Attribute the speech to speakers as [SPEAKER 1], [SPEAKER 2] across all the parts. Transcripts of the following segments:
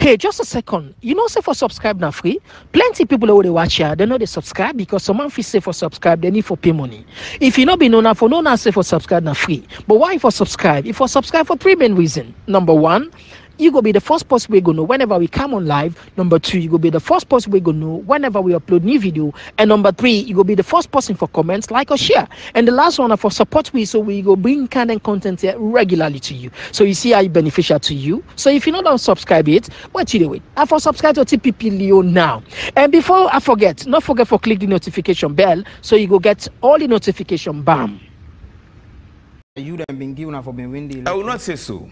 [SPEAKER 1] Hey, just a second. You know, say for subscribe now free. Plenty people already watch here. They know they subscribe because someone feel say for subscribe, they need for pay money. If you not be known for no now say for subscribe now free. But why for subscribe? If for subscribe for three main reason. Number one, you go be the first person we go know whenever we come on live. Number two, you go be the first person we go know whenever we upload new video. And number three, you go be the first person for comments, like or share. And the last one are for support we so we go bring kind of content here regularly to you. So you see how it beneficial to you. So if you not don't subscribe it, what you do it? I for subscribe to TPP Leo now. And before I forget, not forget for click the notification bell so you go get all the notification bam.
[SPEAKER 2] You then been given for being windy.
[SPEAKER 3] I will not say so.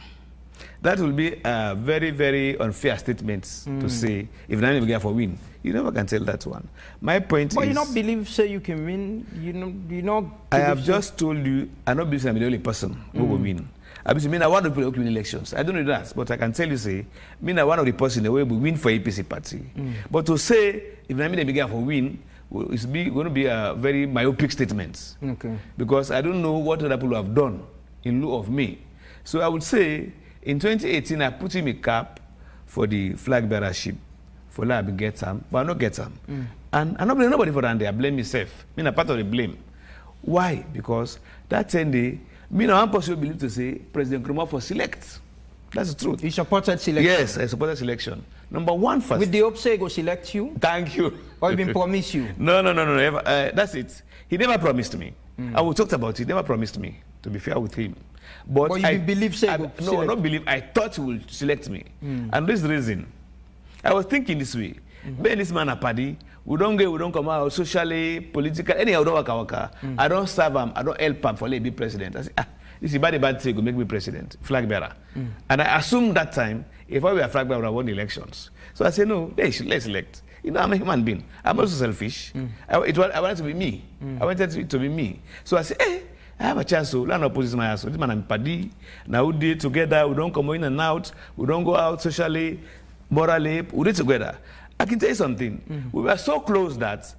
[SPEAKER 3] That will be a very, very unfair statement mm. to say if Nani Bigaya for win. You never can tell that one. My point
[SPEAKER 2] but
[SPEAKER 3] is.
[SPEAKER 2] you not believe say you can win. You know you know.
[SPEAKER 3] I have just told you I not believe I'm the only person who will win. I mean, I want to people who win elections. I don't know that, but I can tell you, say, me, I one of the person the way we win for APC party. Mm. But to say if Nami Bigaya for win, it's be, going to be a very myopic statement.
[SPEAKER 2] Okay.
[SPEAKER 3] Because I don't know what other people have done in lieu of me. So I would say in 2018, I put him a cap for the flag bearership for let me get some, but I not get him. Mm. And I don't blame nobody for that. I blame myself. I mean, a part of the blame. Why? Because that 10 day, me now I'm possible believe to say President Koroma for select. That's the truth.
[SPEAKER 2] He supported selection?
[SPEAKER 3] Yes, I supported selection. Number one first.
[SPEAKER 2] With the hope say go select you?
[SPEAKER 3] Thank you.
[SPEAKER 2] Or been promised you?
[SPEAKER 3] No, no, no, no. Never, uh, that's it. He never promised me. Mm. I will talk about it. He never promised me, to be fair with him. But,
[SPEAKER 2] but you
[SPEAKER 3] I,
[SPEAKER 2] believe say
[SPEAKER 3] I, No, I don't believe. I thought he would select me.
[SPEAKER 2] Mm.
[SPEAKER 3] And this reason, I was thinking this way. Ben this man a party, we don't go, we don't come out socially, politically, anyhow, don't waka waka. Mm. I don't serve him, I don't help him for let be president. I say, ah, this is bad bad thing, go make me president, flag bearer.
[SPEAKER 2] Mm.
[SPEAKER 3] And I assumed that time, if I were a flag bearer, I won elections. So I said, no, should, let's elect. You know, I'm a human being. I'm also selfish.
[SPEAKER 2] Mm.
[SPEAKER 3] I, it, I wanted to be me. I wanted it to be me. So I said, hey, I have a chance to learn opposition my ass. This man and Paddy. Now we did together. We don't come in and out. We don't go out socially, morally. We did together. I can tell you something.
[SPEAKER 2] Mm-hmm.
[SPEAKER 3] We were so close that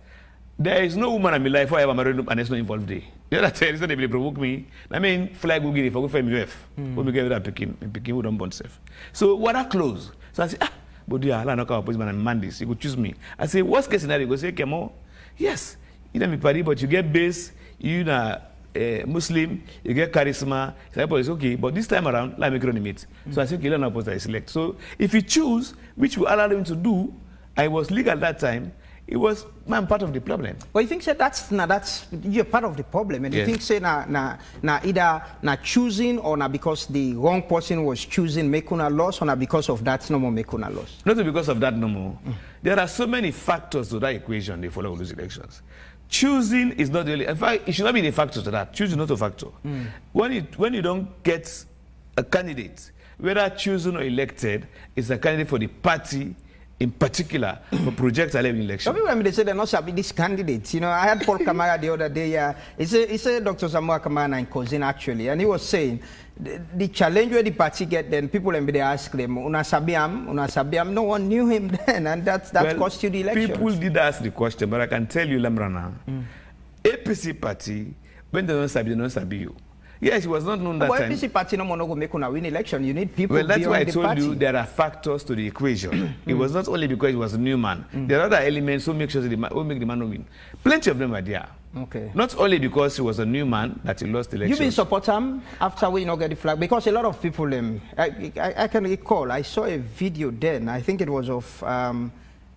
[SPEAKER 3] there is no woman in my life who I ever married and there's not involved there. The other time, they provoke me. I mean, flag will give it for go for me
[SPEAKER 2] Mm.
[SPEAKER 3] When we get that picking, picking we don't born safe. So we're close. So I say, ah, but yeah, I know opposition and Mandis. You could choose me. I say, worst case scenario, you go say, Kemoh, yes, you know me party, but you get base, you know, uh, Muslim, you get charisma. It's okay, but this time around, let me me meet. Mm. So I say, okay, let me I select. So if you choose, which will allow them to do, I was legal at that time. It was man part of the problem.
[SPEAKER 2] Well, you think say that's now that's you're part of the problem, and
[SPEAKER 3] Yes.
[SPEAKER 2] you think say na na na either na choosing or na because the wrong person was choosing make a loss or na because of that no more make a loss.
[SPEAKER 3] Not because of that no more. There are so many factors to that equation they follow those elections. Choosing is not really, in fact, it should not be the factor to that. Choosing is not a factor. Hmm. When, it, when you don't get a candidate, whether chosen or elected, is a candidate for the party in particular for project a level election.
[SPEAKER 2] Some people when they say they're not sabi these candidates. You know, I had Paul Kamara the other day. Uh, he said, he said Dr. Samura Kamara and cousin actually, and he was saying the, the challenge where the party get, then people and they ask them, "Una sabiam, una sabiam." No one knew him then, and that's that
[SPEAKER 3] Well,
[SPEAKER 2] cost you the election.
[SPEAKER 3] People did ask the question, but I can tell you, Lamrana, APC party, when they don't sabi, they don't sabi you. Yes, it was not known that
[SPEAKER 2] But
[SPEAKER 3] time.
[SPEAKER 2] APC party no more go make una win election. You need people
[SPEAKER 3] Well, that's why I told
[SPEAKER 2] party.
[SPEAKER 3] you there are factors to the equation. it was not only because he was a new man. There are other elements who make sure the man, who make the man win. Plenty of them are there.
[SPEAKER 2] Okay.
[SPEAKER 3] Not only because he was a new man that he lost the election.
[SPEAKER 2] You been support him after we you not get the flag because a lot of people um, I, I, I can recall I saw a video then I think it was of um,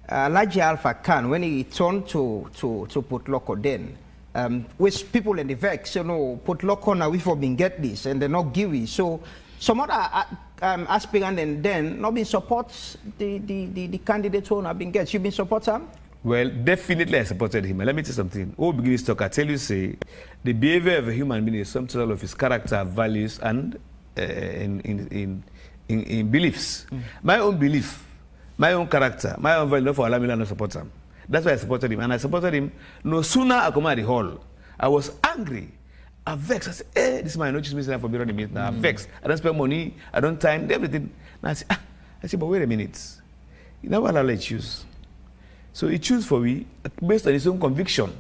[SPEAKER 2] Laji Alpha Khan when he turned to to to put loco then um, with people in the vex you know put loco now we for been get this and they're not give so some other uh, um, aspirant and then not been support the the the, the candidate who not been get you been support him
[SPEAKER 3] Well, definitely I supported him. And let me tell you something. Oh, begin this talk, I tell you, say, the behavior of a human being is some total of his character, values, and uh, in, in, in, in, in beliefs. My own belief, my own character, my own value, not for Alamila, no support him. That's why I supported him. And I supported him. No sooner I come out of the hall, I was angry. I vexed. I said, eh, this man, no choose me for being on the meet. Now, I vexed. I don't spend money. I don't time, everything. And I said, ah. I said, but wait a minute. You know what I'll let choose? So he chose for me based on his own conviction,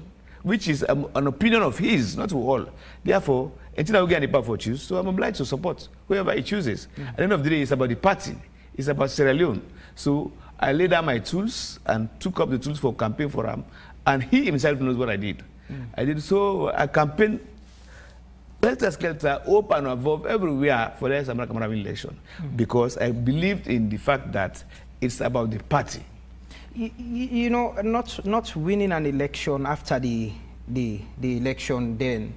[SPEAKER 3] which is um, an opinion of his, not to all. Therefore, until I will get any power for choose, so I'm obliged to support whoever he chooses. At the end of the day, it's about the party. It's about Sierra Leone. So I laid down my tools and took up the tools for campaign for him, and he himself knows what I did. Hmm. I did so I campaigned. Helter skelter, open and above everywhere for the Samura Kamara election. Hmm. Because I believed in the fact that it's about the party.
[SPEAKER 2] You, you know, not not winning an election after the the the election, then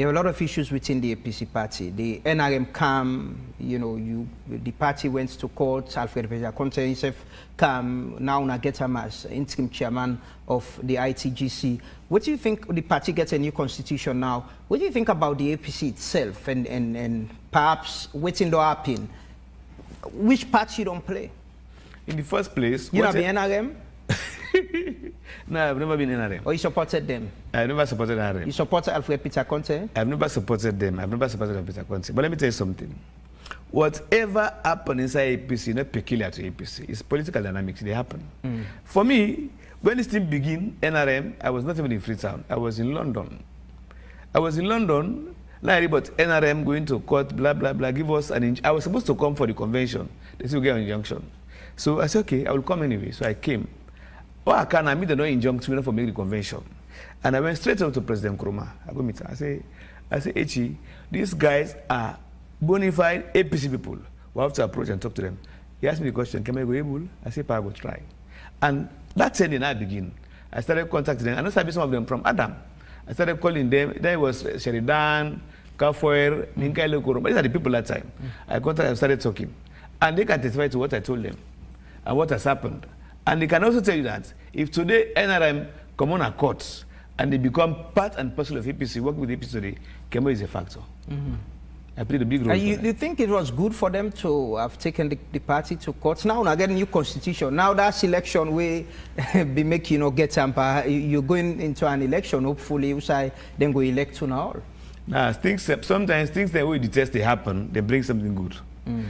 [SPEAKER 2] there were a lot of issues within the APC party. The NRM came, you know, you the party went to court. Alfred Peter Conteh himself came. Now na get as interim chairman of the ITGC. What do you think the party gets a new constitution now? What do you think about the APC itself and and, and perhaps waiting to happen? Which part you don't play?
[SPEAKER 3] In the first place,
[SPEAKER 2] You know,
[SPEAKER 3] what
[SPEAKER 2] the NRM
[SPEAKER 3] no, I've never been in NRM.
[SPEAKER 2] or oh, you supported them?
[SPEAKER 3] I've never supported NRM.
[SPEAKER 2] You supported Alfred Peter Conteh?
[SPEAKER 3] I've never supported them. I've never supported Alfred Peter Conteh. But let me tell you something. Whatever happened inside APC, not peculiar to APC, it's political dynamics. They happen. Mm. For me, when this thing began, NRM, I was not even in Freetown. I was in London. I was in London, like about NRM going to court, blah, blah, blah, give us an inj- I was supposed to come for the convention. They said, we get an injunction. So I said, okay, I will come anyway. So I came. Oh, I can, I meet the no injunction for make the convention. And I went straight up to President Nkrumah. I go meet her. I say, I say, Echi, these guys are bona fide APC people. We have to approach and talk to them. He asked me the question, can I go able? I said, I will try. And that's when I begin. I started contacting them. I know some of them from Adam. I started calling them. There was Sheridan, Kafoer, Ninkai Lekoro. These are the people that time. I contacted them, started talking. And they can testify to what I told them and what has happened. And they can also tell you that if today NRM come on a court and they become part and parcel of APC, work with APC today, Kemoh is a factor. Mm-hmm. I played a big role.
[SPEAKER 2] You, you think it was good for them to have taken the, the party to court? Now, now get a new constitution. Now that election will be make you know get tamper. You- You're going into an election. Hopefully, you say then go elect to now.
[SPEAKER 3] Nah, things, sometimes things that we detest they happen, they bring something good. Mm.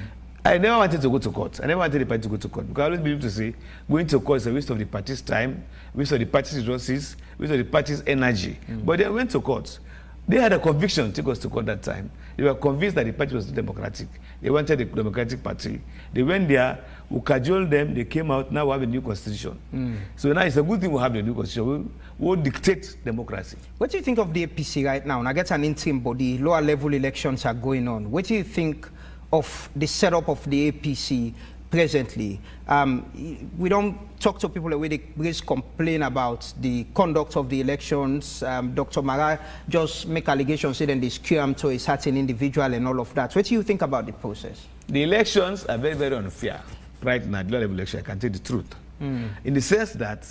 [SPEAKER 3] I never wanted to go to court. I never wanted the party to go to court because I always believe to say going to court is a waste of the party's time, waste of the party's resources, waste of the party's energy. Mm. But they went to court. They had a conviction to take us to court that time. They were convinced that the party was democratic. They wanted a democratic party. They went there, we cajoled them, they came out, now we have a new constitution. Mm. So now it's a good thing we have the new constitution. We will dictate democracy.
[SPEAKER 2] What do you think of the APC right now? Now get an interim body. Lower level elections are going on. What do you think of the setup of the APC presently? Um, we don't talk to people the way they raise complain about the conduct of the elections. Um, Dr. Marah just make allegations saying they skew them to a certain individual and all of that. What do you think about the process?
[SPEAKER 3] The elections are very, very unfair right now. The level election, I can tell the truth. In the sense that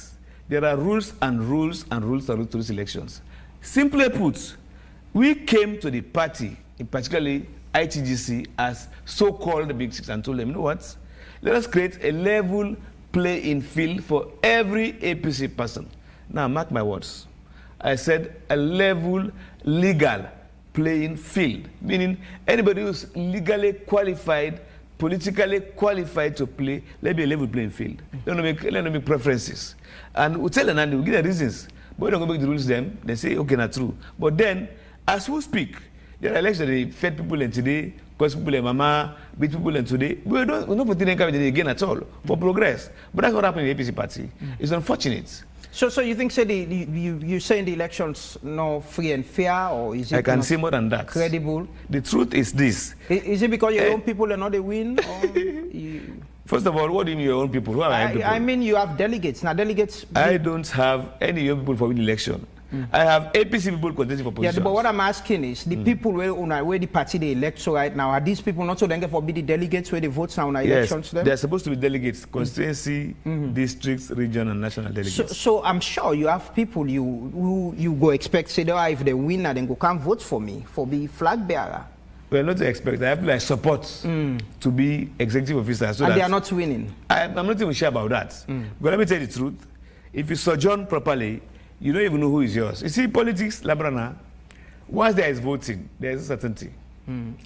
[SPEAKER 3] there are rules and rules and rules and rules to these elections. Simply put, we came to the party, in particularly ITGC, as so-called the Big Six, and told them, you know what? Let us create a level playing field for every APC person. Now, mark my words. I said a level, legal playing field, meaning anybody who's legally qualified, politically qualified to play, let be a level playing field. Mm. Let not make, let not make preferences. And we tell them and we give the reasons. But we don't go make the rules them, they say, okay, not true. But then, as we speak, there are elections they fed people in today, cause people in mama, beat people in today. We don't, we're not putting any again at all for progress. But that's what happened in the APC party. It's unfortunate.
[SPEAKER 2] So, so you think say the, the you you saying the elections no free and fair, or is it
[SPEAKER 3] I can say more than that.
[SPEAKER 2] credible?
[SPEAKER 3] The truth is this.
[SPEAKER 2] I- Is it because your
[SPEAKER 3] Eh.
[SPEAKER 2] own people are not they win? Or you,
[SPEAKER 3] First of all, what do you mean your own people? Who are my people?
[SPEAKER 2] I, I mean, you have delegates. Now, delegates.
[SPEAKER 3] I don't have any young people for winning election. Mm. I have APC people contesting for positions.
[SPEAKER 2] yeah, but what I'm asking is the mm. people where, una- uh, where the party they elect so right now, are these people not so then for be the delegates where they vote now on
[SPEAKER 3] yes,
[SPEAKER 2] elections? Them?
[SPEAKER 3] they're supposed to be delegates, mm. constituency, mm-hmm. districts, region, and national delegates.
[SPEAKER 2] So, so I'm sure you have people you who you go expect say, "Oh, if they win, then go come vote for me for be flag bearer,
[SPEAKER 3] Well, not to expect. I have like support to be executive officer. So
[SPEAKER 2] and they are not winning."
[SPEAKER 3] I, I'm not even sure about that. But let me tell you the truth. If you sojourn properly, you don't even know who is yours. You see, politics, Lamrana, once there is voting, there is certainty.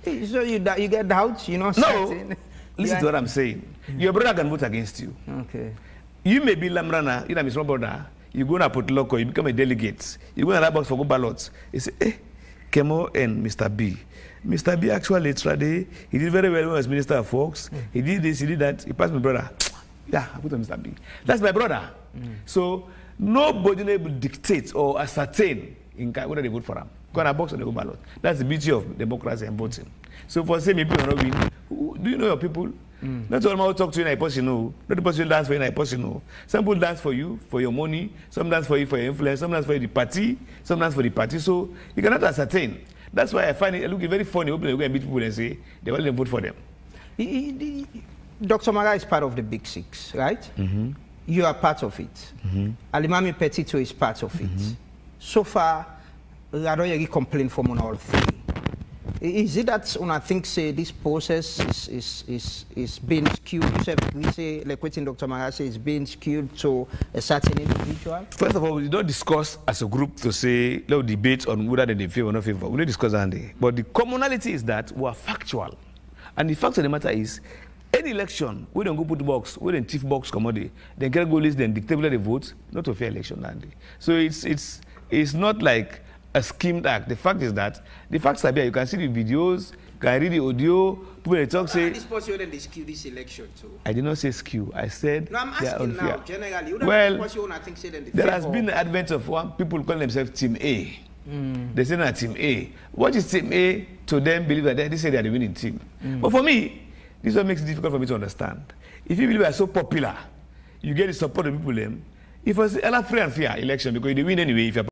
[SPEAKER 2] So you you get doubts, you know?
[SPEAKER 3] No, listen
[SPEAKER 2] Yeah.
[SPEAKER 3] to what I'm saying. Your brother can vote against you.
[SPEAKER 2] Okay.
[SPEAKER 3] You may be Lamrana, you know, small brother. You go to put local, you become a delegate. You go to that box for go ballots. You say, eh, Kemoh and Mr. B. Mr. B actually tried, he did very well when he was Minister of Works. He did this, he did that. He passed my brother. Yeah, I put on Mr. B. That's my brother. So nobody able to dictate or ascertain in whether they vote for him. Go on box on the ballot. That's the beauty of democracy and voting. So for say maybe people not win, who, do you know your people? Hmm. Not all man talk to you in a person, no. Not the person dance for you in a person, no. Some people dance for you for your money, some dance for you for your influence, some dance for the party, some dance for the party. So you cannot ascertain. That's why I find it looking very funny when they go and meet people and say they want to vote for them.
[SPEAKER 2] He- he- he- Dr. Marah is part of the Big Six, right? Mm-hmm. You are part of it. Mm-hmm. Alimami Petito is part of it. Mm-hmm. So far, Radoyeri complained from on all three. Is it that when I think say eh, this process is is is, is being skewed? You say, we say like what Dr. Marah is being skewed to a certain individual.
[SPEAKER 3] First of all, we don't discuss as a group to say, let's debate on whether they favor or not favor. We don't discuss that. day. But the commonality is that we are factual. And the fact of the matter is, any election, we don't go put box, we don't chief box commodity, then get go list, then dictate whether they vote, not a fair election that day. So it's, it's, it's not like a schemed act. The fact is that, the facts are there. You can see the videos, you can read the audio, people they talk say,
[SPEAKER 2] person then they skew this election too.
[SPEAKER 3] I did not say skew. I said
[SPEAKER 2] No, I'm
[SPEAKER 3] they are
[SPEAKER 2] asking now,
[SPEAKER 3] unfair.
[SPEAKER 2] generally.
[SPEAKER 3] Well, There has been the advent of one people call themselves Team A. They say not Team A. What is Team A to them believe that they, they say they are the winning team. But for me, this is what makes it difficult for me to understand. If you believe are so popular, you get the support of people them. If it's a free and fair election because you win anyway if you're